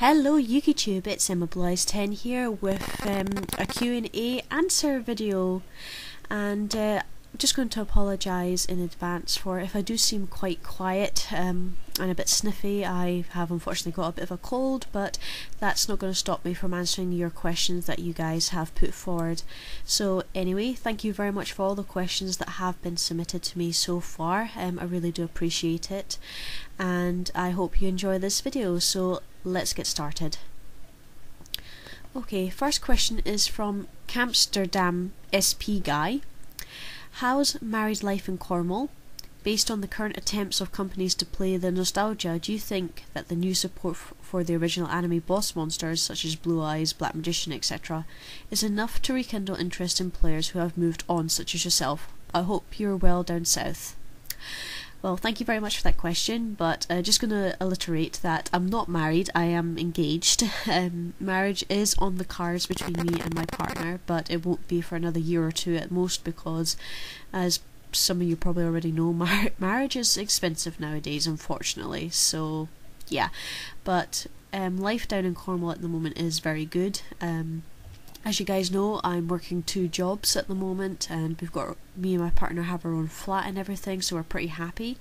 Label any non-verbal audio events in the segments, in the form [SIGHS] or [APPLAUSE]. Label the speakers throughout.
Speaker 1: Hello YouTube, it's Emma Blue Eyes 10 here with um, a Q&A answer video and uh, I'm just going to apologise in advance for if I do seem quite quiet um, and a bit sniffy. I have unfortunately got a bit of a cold, but that's not going to stop me from answering your questions that you guys have put forward. So anyway, thank you very much for all the questions that have been submitted to me so far. Um, I really do appreciate it and I hope you enjoy this video. So let's get started. Okay, first question is from Campsterdam SP Guy. How's married life in Cornwall? Based on the current attempts of companies to play the nostalgia, do you think that the new support for the original anime boss monsters, such as Blue Eyes, Black Magician, etc., is enough to rekindle interest in players who have moved on, such as yourself? I hope you're well down south. Well, thank you very much for that question, but uh, just going to alliterate that I'm not married, I am engaged. [LAUGHS] Um, marriage is on the cards between me and my partner, but it won't be for another year or two at most because, as some of you probably already know, [LAUGHS] mar marriage is expensive nowadays, unfortunately. So, yeah. But um, life down in Cornwall at the moment is very good. Um, as you guys know, I'm working two jobs at the moment, and we've got me and my partner have our own flat and everything, so we're pretty happy.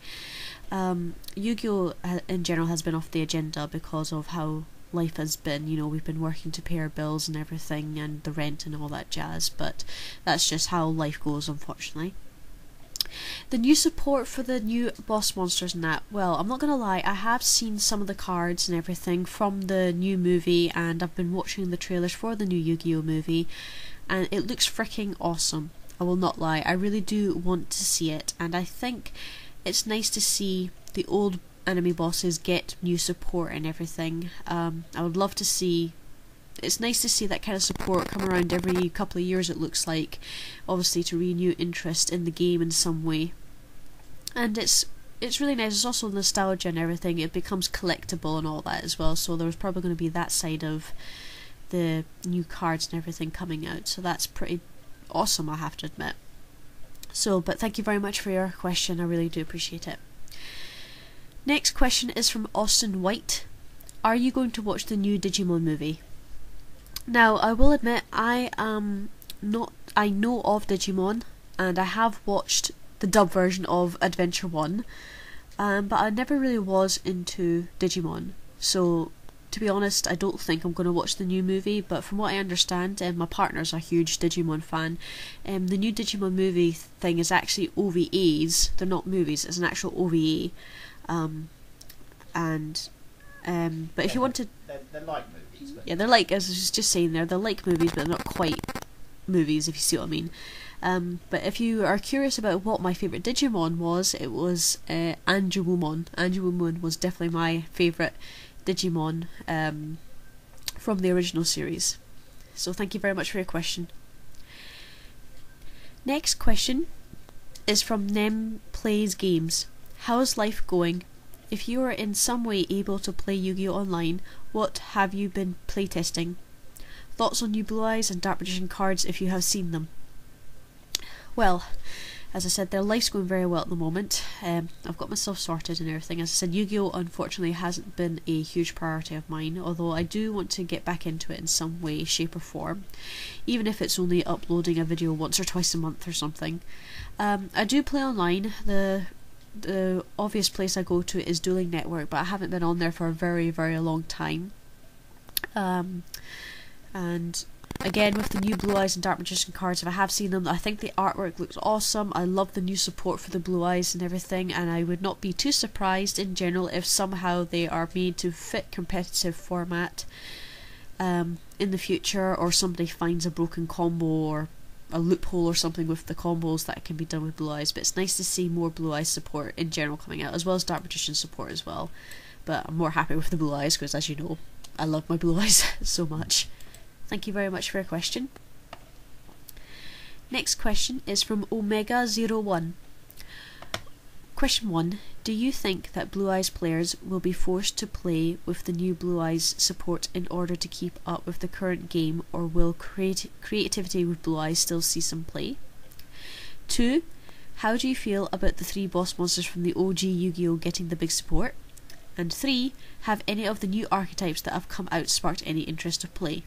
Speaker 1: Um, Yu-Gi-Oh uh, in general has been off the agenda because of how life has been. You know, we've been working to pay our bills and everything, and the rent and all that jazz. But that's just how life goes, unfortunately. The new support for the new boss monsters and that, well, I'm not gonna lie, I have seen some of the cards and everything from the new movie and I've been watching the trailers for the new Yu-Gi-Oh movie and it looks freaking awesome. I will not lie, I really do want to see it and I think it's nice to see the old enemy bosses get new support and everything. Um, I would love to see it's nice to see that kind of support come around every couple of years it looks like obviously to renew interest in the game in some way. And it's it's really nice it's also nostalgia and everything it becomes collectible and all that as well so there's probably going to be that side of the new cards and everything coming out so that's pretty awesome I have to admit. So but thank you very much for your question I really do appreciate it. Next question is from Austin White. Are you going to watch the new Digimon movie now, I will admit, I am not. I know of Digimon, and I have watched the dub version of Adventure One, um, but I never really was into Digimon. So, to be honest, I don't think I'm going to watch the new movie. But from what I understand, and um, my partner's a huge Digimon fan, um, the new Digimon movie thing is actually OVAs. They're not movies; it's an actual OVA. Um, and um, but if you want to,
Speaker 2: they're, they're like movies.
Speaker 1: Yeah, they're like as I was just saying there, they're like movies, but they're not quite movies, if you see what I mean. Um, but if you are curious about what my favourite Digimon was, it was uh. Angewomon was definitely my favourite Digimon um, from the original series. So thank you very much for your question. Next question is from Nem Plays Games. How's life going? If you are in some way able to play Yu-Gi-Oh! Online, what have you been playtesting? Thoughts on new Blue Eyes and Dark Magician cards if you have seen them? Well, as I said, their life's going very well at the moment. Um, I've got myself sorted and everything. As I said, Yu-Gi-Oh! unfortunately hasn't been a huge priority of mine, although I do want to get back into it in some way, shape or form, even if it's only uploading a video once or twice a month or something. Um, I do play online. The the obvious place I go to is Dueling Network, but I haven't been on there for a very, very long time. Um, and again, with the new Blue Eyes and Dark Magician cards, if I have seen them, I think the artwork looks awesome. I love the new support for the Blue Eyes and everything, and I would not be too surprised in general if somehow they are made to fit competitive format um, in the future, or somebody finds a broken combo or a loophole or something with the combos that can be done with Blue Eyes, but it's nice to see more Blue Eyes support in general coming out, as well as Dark Magician support as well. But I'm more happy with the Blue Eyes because, as you know, I love my Blue [LAUGHS] Eyes so much. Thank you very much for your question. Next question is from Omega01. Question 1. Do you think that Blue Eyes players will be forced to play with the new Blue Eyes support in order to keep up with the current game, or will creati creativity with Blue Eyes still see some play? 2. How do you feel about the three boss monsters from the OG Yu Gi Oh! getting the big support? And three, have any of the new archetypes that have come out sparked any interest of play?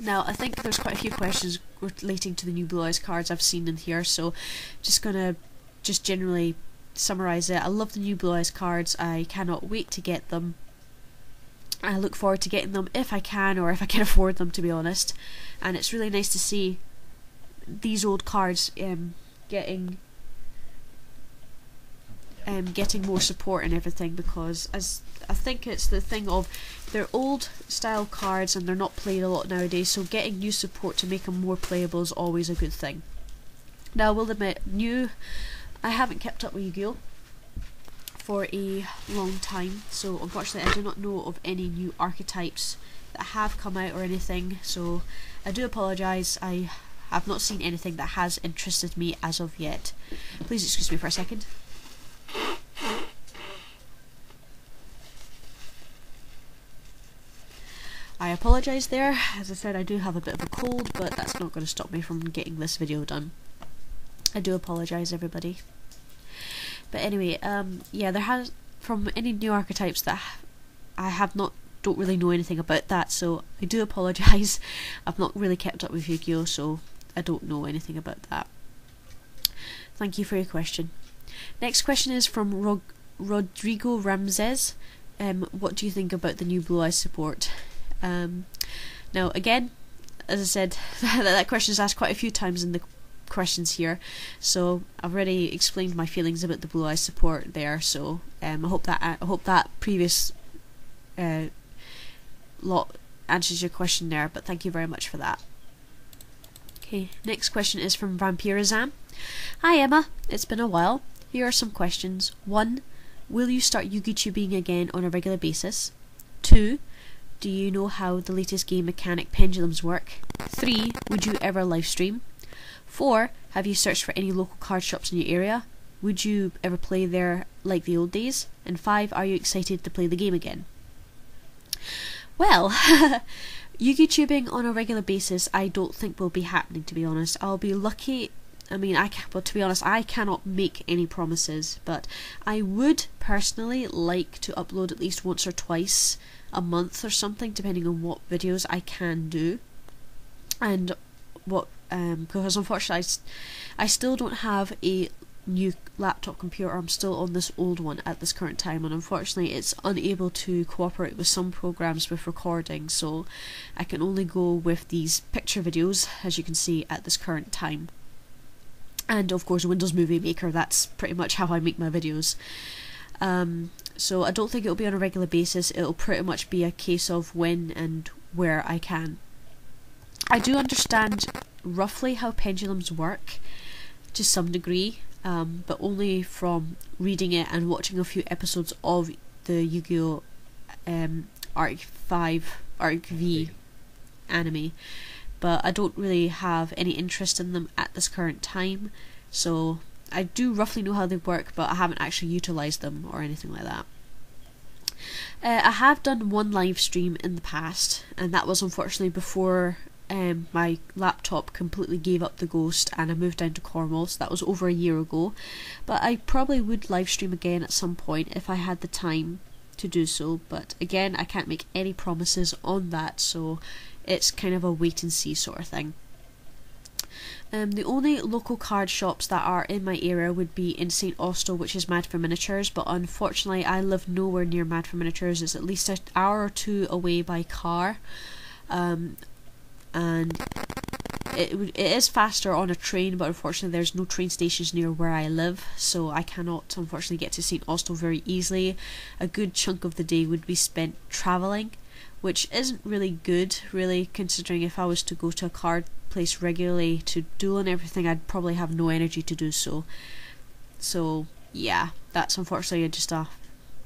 Speaker 1: Now, I think there's quite a few questions relating to the new Blue Eyes cards I've seen in here, so just gonna just generally summarize it. I love the new Blue Eyes cards. I cannot wait to get them. I look forward to getting them if I can or if I can [LAUGHS] afford them, to be honest. And it's really nice to see these old cards um, getting um, getting more support and everything because as I think it's the thing of they're old style cards and they're not played a lot nowadays so getting new support to make them more playable is always a good thing. Now I will admit new I haven't kept up with Yu-Gi-Oh for a long time so unfortunately I do not know of any new archetypes that have come out or anything so I do apologise I have not seen anything that has interested me as of yet. Please excuse me for a second. I apologise there, as I said I do have a bit of a cold but that's not going to stop me from getting this video done. I do apologise everybody. But anyway, um, yeah, there has from any new archetypes that I have not don't really know anything about that, so I do [LAUGHS] apologise. I've not really kept up with Yu-Gi-Oh, so I don't know anything about that. Thank you for your question. Next question is from Rog Rodrigo Ramses. Um, what do you think about the new Blue Eyes support? Um, now, again, as I said, [LAUGHS] that question is asked quite a few times in the questions here, so I've already explained my feelings about the Blue Eyes support there. So um, I hope that I hope that previous uh, lot answers your question there. But thank you very much for that. Okay, next question is from Vampirizam. Hi Emma, it's been a while. Here are some questions. 1. Will you start Yugi tubing again on a regular basis? 2. Do you know how the latest game mechanic pendulums work? 3. Would you ever live stream? 4. Have you searched for any local card shops in your area? Would you ever play there like the old days? And 5. Are you excited to play the game again? Well, [LAUGHS] YouTubing on a regular basis, I don't think will be happening. To be honest, I'll be lucky. I mean, I but to be honest, I cannot make any promises. But I would personally like to upload at least once or twice a month or something, depending on what videos I can do, and what um because unfortunately I, still don't have a new laptop computer. I'm still on this old one at this current time, and unfortunately, it's unable to cooperate with some programs with recording, so I can only go with these picture videos, as you can see at this current time. And of course, Windows Movie Maker, that's pretty much how I make my videos. Um, so I don't think it'll be on a regular basis, it'll pretty much be a case of when and where I can. I do understand roughly how pendulums work to some degree um, but only from reading it and watching a few episodes of the Yu-Gi-Oh! Um, Arc 5, Arc V anime. But I don't really have any interest in them at this current time, so I do roughly know how they work, but I haven't actually utilised them or anything like that. Uh, I have done one live stream in the past, and that was unfortunately before um, my laptop completely gave up the ghost and I moved down to Cornwall, so that was over a year ago. But I probably would live stream again at some point if I had the time to do so. But again, I can't make any promises on that, so it's kind of a wait and see sort of thing. Um, the only local card shops that are in my area would be in St Austell, which is Mad for Miniatures, but unfortunately I live nowhere near Mad for Miniatures. It's at least an hour or two away by car. Um, and it, it is faster on a train, but unfortunately there's no train stations near where I live, so I cannot unfortunately get to St Austell very easily. A good chunk of the day would be spent travelling, which isn't really good, really, considering if I was to go to a card place regularly to duel and everything, I'd probably have no energy to do so. So, yeah, that's unfortunately just a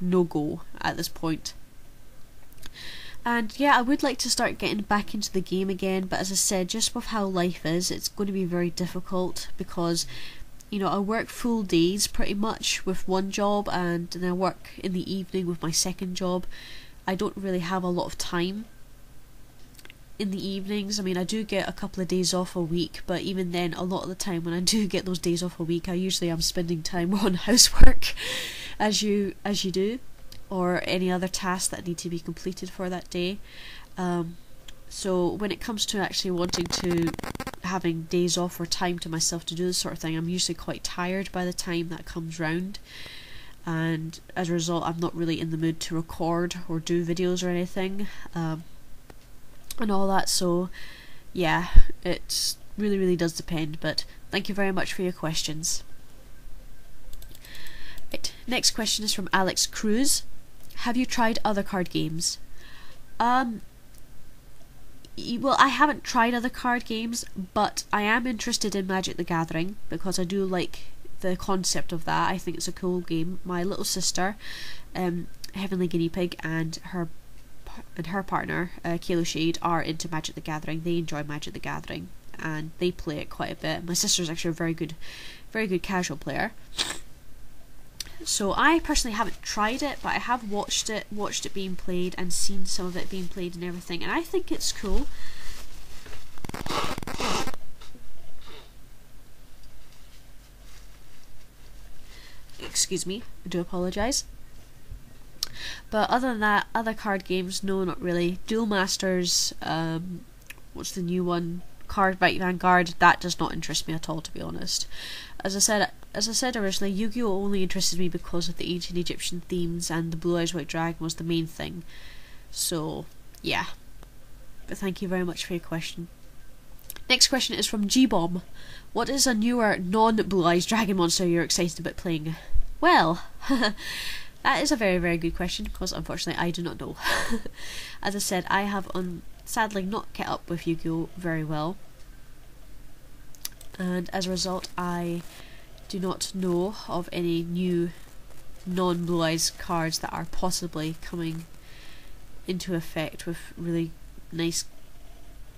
Speaker 1: no go at this point. And yeah, I would like to start getting back into the game again, but as I said, just with how life is, it's going to be very difficult because you know, I work full days pretty much with one job and then I work in the evening with my second job. I don't really have a lot of time in the evenings. I mean, I do get a couple of days off a week, but even then, a lot of the time when I do get those days off a week, I usually am spending time [LAUGHS] on housework, as you as you do. Or any other tasks that need to be completed for that day. Um, so when it comes to actually wanting to having days off or time to myself to do this sort of thing, I'm usually quite tired by the time that comes round. And as a result, I'm not really in the mood to record or do videos or anything, um, and all that. So, yeah, it really, really does depend. But thank you very much for your questions. Right, next question is from Alex Cruz. Have you tried other card games? Um, well, I haven't tried other card games, but I am interested in Magic the Gathering because I do like the concept of that. I think it's a cool game. My little sister, um, Heavenly Guinea Pig, and her and her partner, uh, Kalo Shade, are into Magic the Gathering. They enjoy Magic the Gathering and they play it quite a bit. My sister's actually a very good, very good casual player. So I personally haven't tried it, but I have watched it, watched it being played, and seen some of it being played and everything, and I think it's cool. Excuse me, I do apologise. But other than that, other card games, no, not really. Duel Masters, um, what's the new one? Cardfight Vanguard, that does not interest me at all, to be honest. As I said, as I said originally, Yu-Gi-Oh only interested me because of the ancient Egyptian themes and the Blue Eyes White Dragon was the main thing. So, yeah. But thank you very much for your question. Next question is from G-Bomb. What is a newer non-Blue Eyes Dragon monster you're excited about playing? Well, [LAUGHS] that is a very, very good question because unfortunately I do not know. [LAUGHS] As I said, I have un- sadly not kept up with Yu-Gi-Oh very well. And as a result, I do not know of any new non-blue eyes cards that are possibly coming into effect with really nice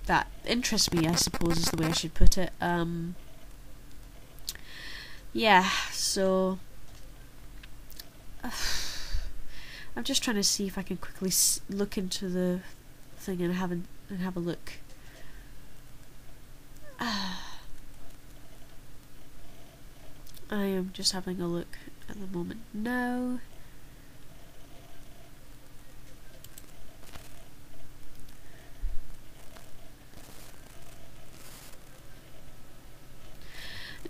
Speaker 1: that interests me I suppose is the way I should put it. Um yeah so uh, [SIGHS] I'm just trying to see if I can quickly look into the thing and have a, and have a look. [SIGHS] Uh, I am just having a look at the moment now.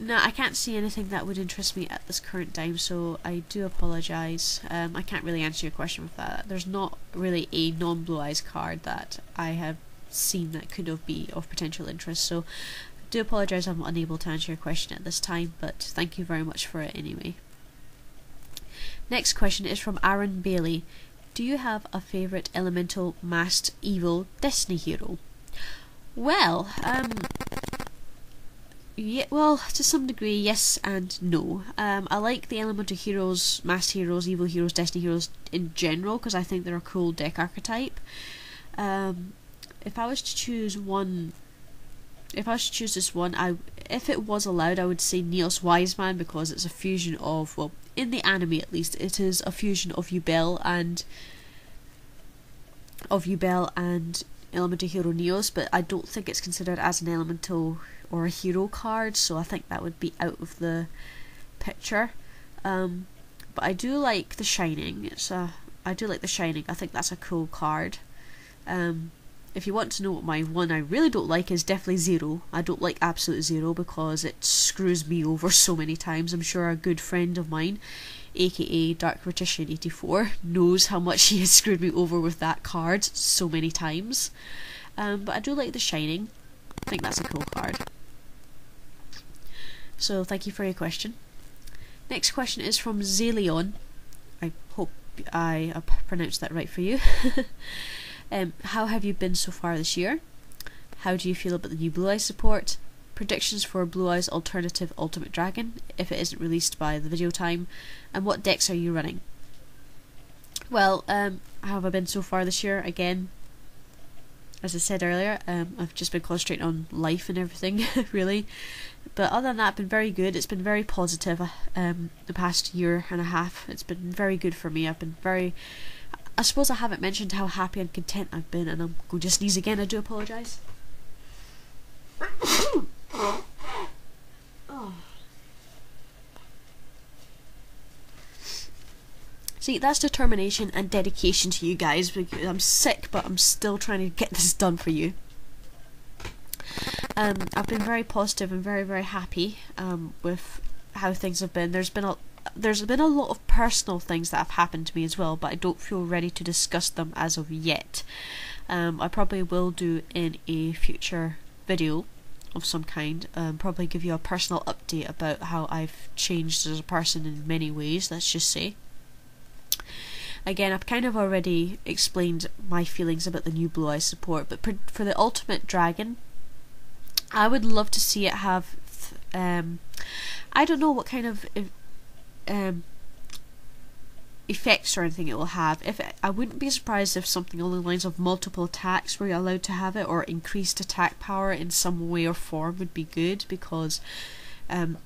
Speaker 1: No, I can't see anything that would interest me at this current time, so I do apologise. Um, I can't really answer your question with that. There's not really a non-blue eyes card that I have seen that could have be of potential interest, so do apologise I'm unable to answer your question at this time, but thank you very much for it anyway. Next question is from Aaron Bailey. Do you have a favourite elemental masked evil Destiny hero? Well, um, yeah, well, to some degree, yes and no. Um, I like the elemental heroes, masked heroes, evil heroes, Destiny heroes in general because I think they're a cool deck archetype. Um, if I was to choose one if I should choose this one, I if it was allowed, I would say Neos Wiseman because it's a fusion of well, in the anime at least, it is a fusion of Yubel and of Yubel and Elemental Hero Neos, but I don't think it's considered as an Elemental or a hero card, so I think that would be out of the picture. Um, but I do like the Shining. It's a I do like the Shining. I think that's a cool card. Um, if you want to know what my one I really don't like is definitely Zero. I don't like Absolute Zero because it screws me over so many times. I'm sure a good friend of mine, aka Dark Mortician 84, knows how much [LAUGHS] he has screwed me over with that card so many times. Um, but I do like The Shining. I think that's a cool card. So thank you for your question. Next question is from Zalion. I hope I pronounced that right for you. [LAUGHS] Um, how have you been so far this year? How do you feel about the new Blue Eyes support? Predictions for Blue Eyes Alternative Ultimate Dragon if it isn't released by the video time? And what decks are you running? Well, um, how have I been so far this year? Again, as I said earlier, um, I've just been concentrating on life and everything, [LAUGHS] really. But other than that, I've been very good. It's been very positive um, the past year and a half. It's been very good for me. I've been very I suppose I haven't mentioned how happy and content I've been, and I'm going to sneeze again. I do apologise. oh. [SIGHS] See, that's determination and dedication to you guys. I'm sick, but I'm still trying to get this done for you. Um, I've been very positive and very very happy um, with how things have been. There's been a there's been a lot of personal things that have happened to me as well, but I don't feel ready to discuss them as of yet. Um, I probably will do in a future video of some kind. Um, probably give you a personal update about how I've changed as a person in many ways. Let's just say. Again, I've kind of already explained my feelings about the new Blue Eye support, but for the Ultimate Dragon, I would love to see it have. Um, I don't know what kind of um, effects or anything it will have. If it, I wouldn't be surprised if something along the lines of multiple attacks were allowed to have it, or increased attack power in some way or form would be good because, um,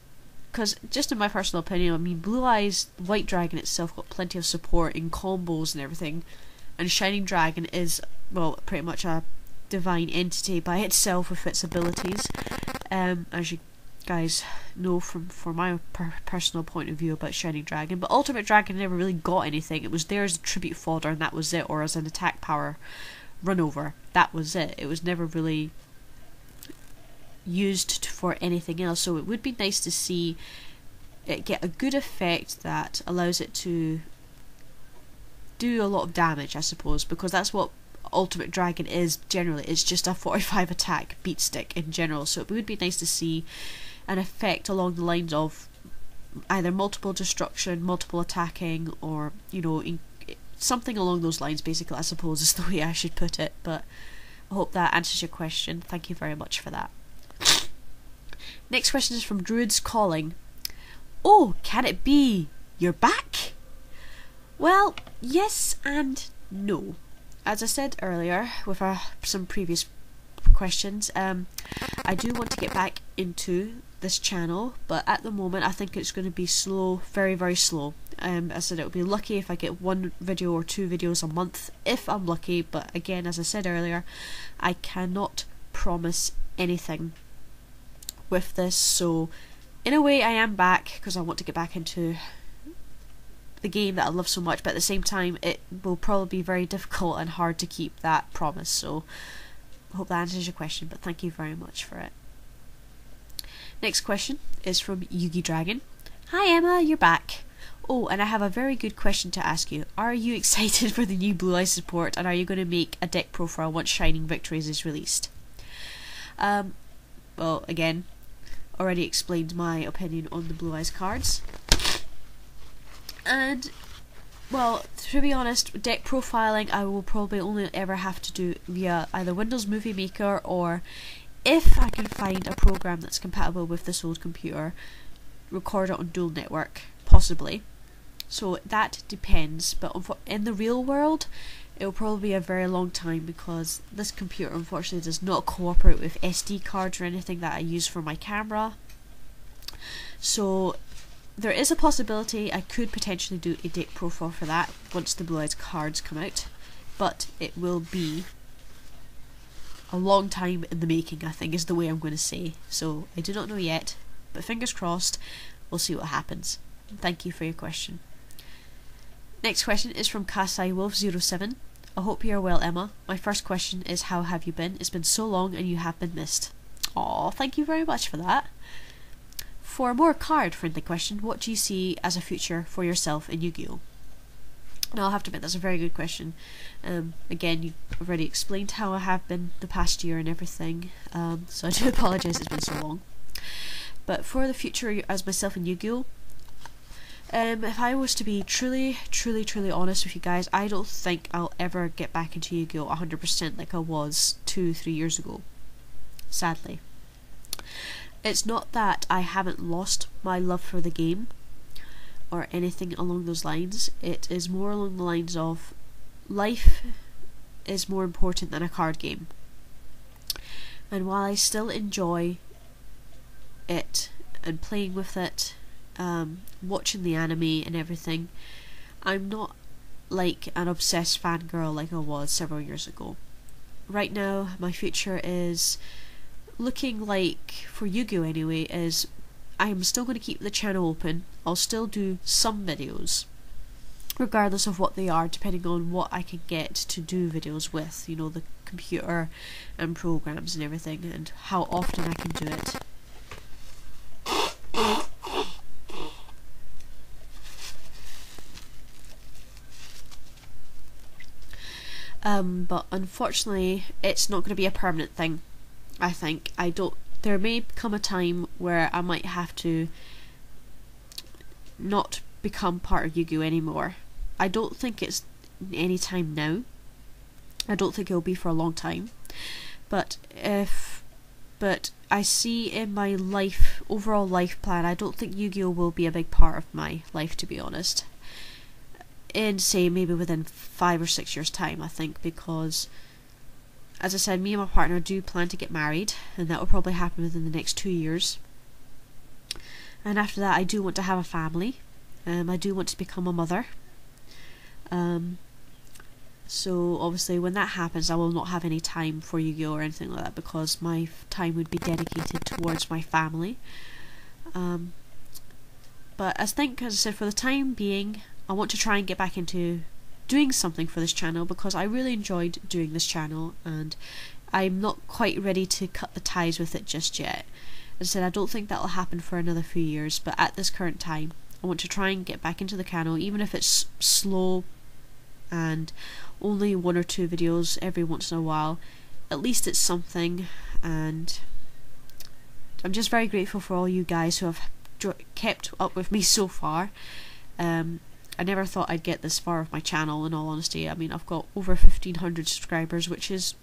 Speaker 1: because just in my personal opinion, I mean, Blue Eyes White Dragon itself got plenty of support in combos and everything, and Shining Dragon is well pretty much a divine entity by itself with its abilities. Um, as you guys know from from my per personal point of view about Shining Dragon, but Ultimate Dragon never really got anything. It was there as a tribute fodder, and that was it, or as an attack power run over. That was it. It was never really used for anything else. So it would be nice to see it get a good effect that allows it to do a lot of damage, I suppose, because that's what Ultimate Dragon is generally. It's just a 45 attack beat stick in general. So it would be nice to see an effect along the lines of either multiple destruction, multiple attacking, or you know, in, something along those lines. Basically, I suppose is the way I should put it. But I hope that answers your question. Thank you very much for that. Next question is from Druid's Calling. Oh, can it be? You're back? Well, yes and no. As I said earlier, with our, some previous questions, um, I do want to get back into this channel, but at the moment I think it's going to be slow, very very slow. Um, I said it would be lucky if I get one video or two videos a month, if I'm lucky, but again, as I said earlier, I cannot promise anything with this, so in a way I am back, because I want to get back into the game that I love so much, but at the same time it will probably be very difficult and hard to keep that promise, so I hope that answers your question, but thank you very much for it. Next question is from Yugi Dragon. Hi Emma, you're back. Oh, and I have a very good question to ask you. Are you [LAUGHS] excited for the new Blue Eyes support, and are you going to make a deck profile once Shining Victories is released? Um, well, again, already explained my opinion on the Blue Eyes cards. And, well, to be honest, deck profiling I will probably only ever have to do via either Windows Movie Maker or if I can find a program that's compatible with this old computer, record it on Duel Network, possibly. So that depends, but in the real world, it will probably be a very long time because this computer unfortunately does not cooperate with SD cards or anything that I use for my camera. So there is a possibility I could potentially do a deck profile for that once the Blue Eyes cards come out, but it will be a long time in the making, I think is the way I'm going to say. So I do not know yet, but fingers crossed, we'll see what happens. Thank you for your question. Next question is from Kasai Wolf 07. I hope you are well, Emma. My first question is how have you been? It's been so long and you have been missed. Aw, thank you very much for that. For a more card friendly question, what do you see as a future for yourself in Yu Gi Oh? I'll have to admit, that's a very good question. Um, again, you already explained how I have been the past year and everything, um, so I do [LAUGHS] apologise it's been so long. But for the future, as myself and Yu-Gi-Oh! Um, if I was to be truly, truly, truly honest with you guys, I don't think I'll ever get back into Yu-Gi-Oh! 100% like I was two, three years ago. Sadly. It's not that I haven't lost my love for the game, or anything along those lines. It is more along the lines of life is more important than a card game. And while I still enjoy it and playing with it, um, watching the anime and everything, I'm not like an obsessed fangirl like I was several years ago. Right now, my future is looking like, for Yu-Gi-Oh anyway, is I'm still going to keep the channel open. I'll still do some videos. regardless of what they are, depending on what I can get to do videos with, you know, the computer and programs and everything, and how often I can do it. Um, but unfortunately, it's not going to be a permanent thing. I think I don't. There may come a time where I might have to not become part of Yu-Gi-Oh anymore. I don't think it's any time now. I don't think it'll be for a long time. But if but I see in my life overall life plan I don't think Yu-Gi-Oh will be a big part of my life to be honest. In say maybe within 5 or 6 years time I think because as I said me and my partner do plan to get married and that will probably happen within the next 2 years. And after that I do want to have a family. Um, I do want to become a mother um, so obviously when that happens I will not have any time for Yu-Gi-Oh or anything like that because my time would be dedicated towards my family. Um, but I think, as I said, for the time being, I want to try and get back into doing something for this channel because I really enjoyed doing this channel and I'm not quite ready to cut the ties with it just yet. As I said, I don't think that will happen for another few years, but at this current time, I want to try and get back into the channel, even if it's slow and only one or two videos every once in a while. At least it's something, and I'm just very grateful for all you guys who have kept up with me so far. Um, I never thought I'd get this far with my channel, in all honesty. I mean, I've got over 1500 subscribers, which is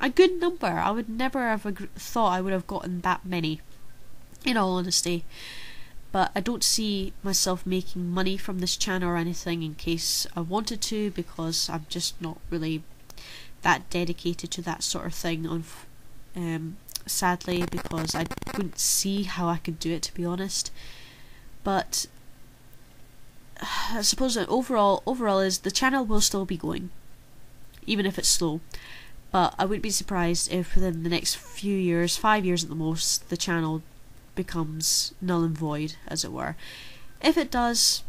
Speaker 1: a good number. I would never have thought I would have gotten that many, in all honesty but I don't see myself making money from this channel or anything in case I wanted to because I'm just not really that dedicated to that sort of thing on um, sadly because I couldn't see how I could do it to be honest but [SIGHS] I suppose that overall overall is the channel will still be going even if it's slow but I wouldn't be surprised if within the next few years, five years at the most, the channel becomes null and void, as it were. If it does,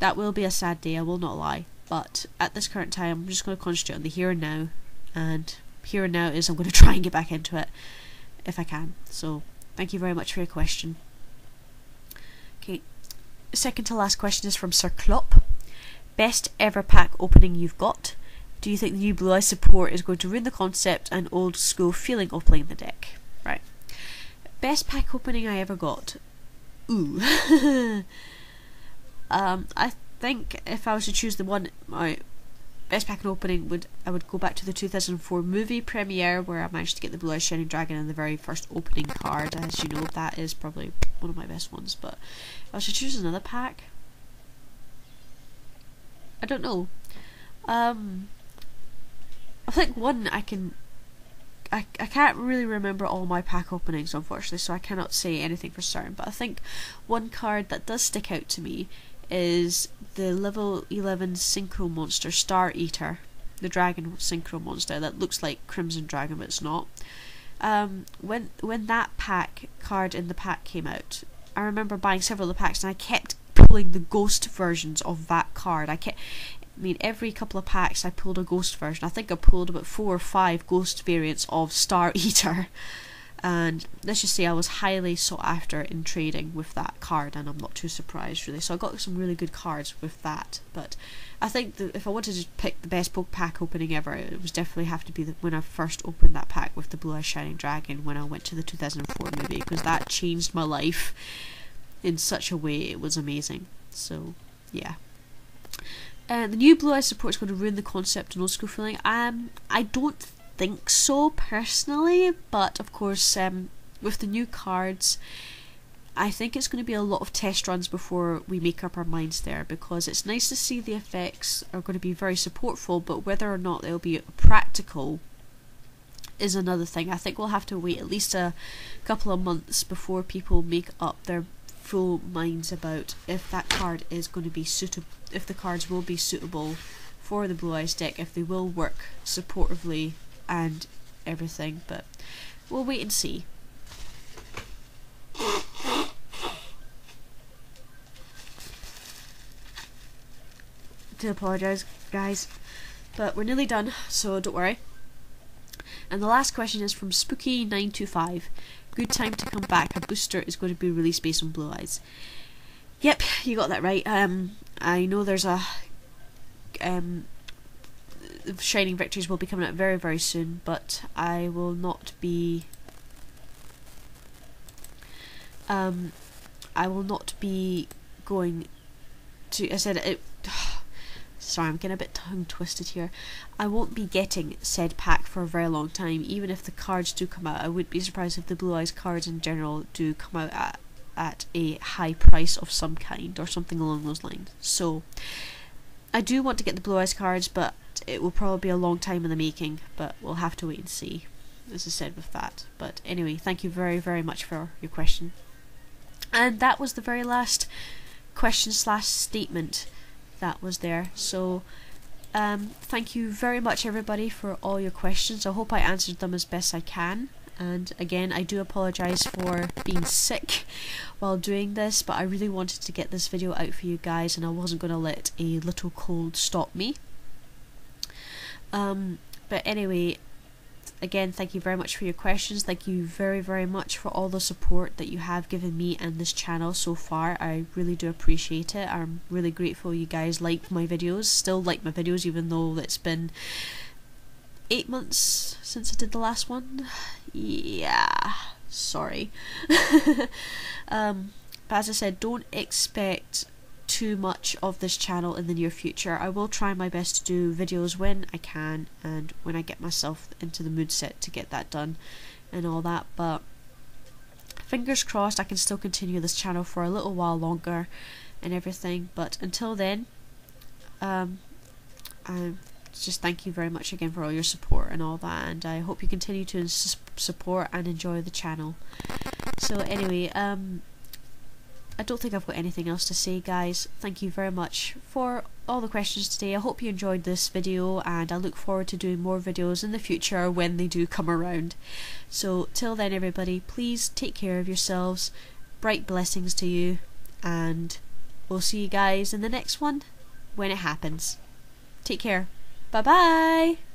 Speaker 1: that will be a sad day, I will not lie. But at this current time, I'm just going to concentrate on the here and now. And here and now is I'm going [LAUGHS] to try and get back into it if I can. So, thank you very much for your question. Okay, second to last question is from Sir Klopp. Best ever pack opening you've got? Do you think the new Blue Eye support is going to ruin the concept and old school feeling of playing the deck? Right. Best pack opening I ever got. Ooh. [LAUGHS] um, I think if I was to choose the one, my best pack opening would I would go back to the 2004 movie premiere where I managed to get the Blue Eyes Shining Dragon and the very first opening card. As you know, that is probably one of my best ones. But I should choose another pack, I don't know. Um, I think one I can I, I can't really remember all my pack openings, unfortunately, so I cannot say anything for certain. But I think one card that does stick out to me is the level 11 Synchro Monster Star Eater, the Dragon Synchro Monster that looks like Crimson Dragon, but it's not. Um, when when that pack card in the pack came out, I remember buying several of the packs, and I kept pulling the ghost versions of that card. I kept I mean, every couple of packs I pulled a ghost version. I think I pulled about four or five ghost variants of Star [LAUGHS] Eater. And let's just say I was highly sought after in trading with that card, and I'm not too surprised really. So I got some really good cards with that. But I think that if I wanted to pick the best book pack opening ever, it was definitely have to be the, when I first opened that pack with the Blue Eye Shining Dragon when I went to the 2004 movie, because that changed my life in such a way. It was amazing. So yeah. Uh, the new Blue Eye support is going to ruin the concept of old school feeling. Um, I don't think so personally, but of course, um, with the new cards, I think it's going to be a lot of test runs before we make up our minds there because it's nice to see the effects are going to be very supportful, but whether or not they'll be practical is another thing. I think we'll have to wait at least a couple of months before people make up their full minds about if that card is going to be suitable, if the cards will be suitable for the Blue Eyes deck, if they will work supportively and everything, but we'll wait and see. do apologise, guys. But we're nearly done, so don't worry. And the last question is from Spooky925. Good time to come back. A booster is going to be released based on Blue Eyes. Yep, you got that right. Um, I know there's a um, Shining Victories will be coming out very very soon, but I will not be. Um, I will not be going to. I said it. [SIGHS] Sorry, I'm getting a bit tongue twisted here. I won't be getting said pack for a very long time. Even if the cards do come out, I would be surprised if the Blue Eyes cards in general do come out at at a high price of some kind or something along those lines. So, I do want to get the Blue Eyes cards, but it will probably be a long time in the making. But we'll have to wait and see, as I said with that. But anyway, thank you very very much for your question. And that was the very last question slash statement that was there. So, um, thank you very much, everybody, for all your questions. I hope I answered them as best I can. And again, I do apologise for being sick while doing this, but I really wanted to get this video out for you guys, and I wasn't going to let a little cold stop me. Um, but anyway, again, thank you very much for your questions. Thank you very, very much for all the support that you have given me and this channel so far. I really do appreciate it. I'm really grateful you guys like my videos, still like my videos, even though it's been eight months since I did the last one. Yeah, sorry. [LAUGHS] um, but as I said, don't expect too much of this channel in the near future. I will try my best to do videos when I can and when I get myself into the mood set to get that done and all that, but fingers crossed I can still continue this channel for a little while longer and everything, but until then, um, I just thank you very much again for all your support and all that, and I hope you continue to support and enjoy the channel. So anyway, um, I don't think I've got anything else to say guys. Thank you very much for all the questions today. I hope you enjoyed this video and I look forward to doing more videos in the future when they do come around. So till then everybody, please take care of yourselves. Bright blessings to you and we'll see you guys in the next one when it happens. Take care. Bye bye!